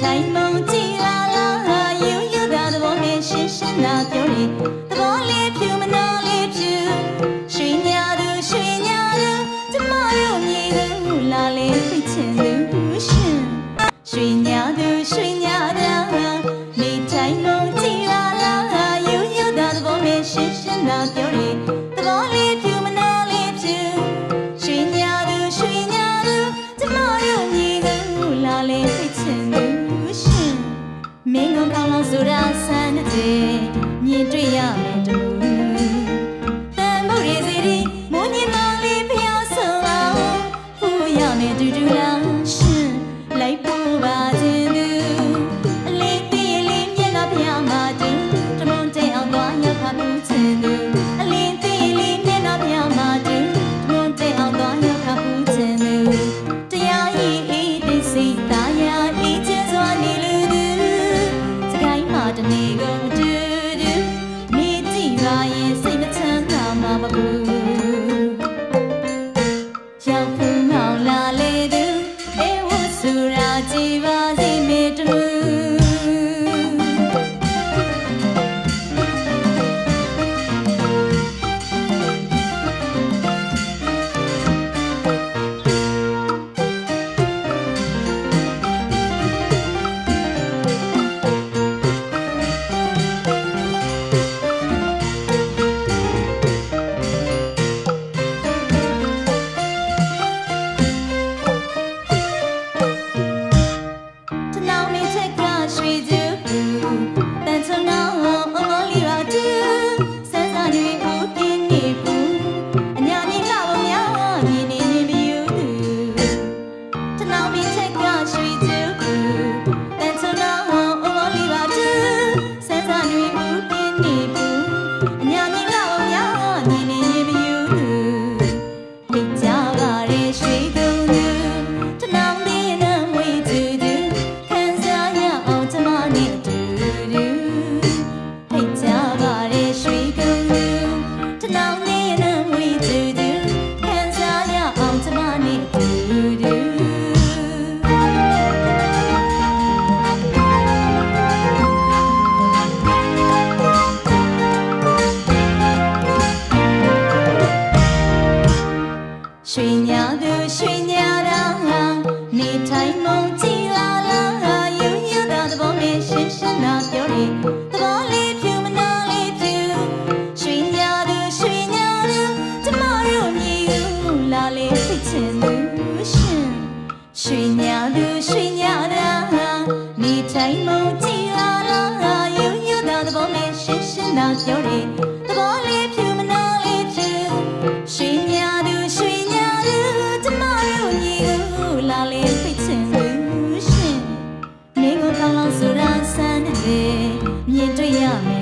ထိုင်မုံကြည်လာလာရုံရတာသဘောနဲ့ရှင်းရှင်းသာပြောနေ စိတ်ချင်လို့ရှင်မင်းကောင်းကောင်းလို့ဆိုတာဆန်းတဲ့မြင်တွေ့ရမယ်တူ நீ 你太梦境啦啦，悠悠的波面，深深的幽灵。天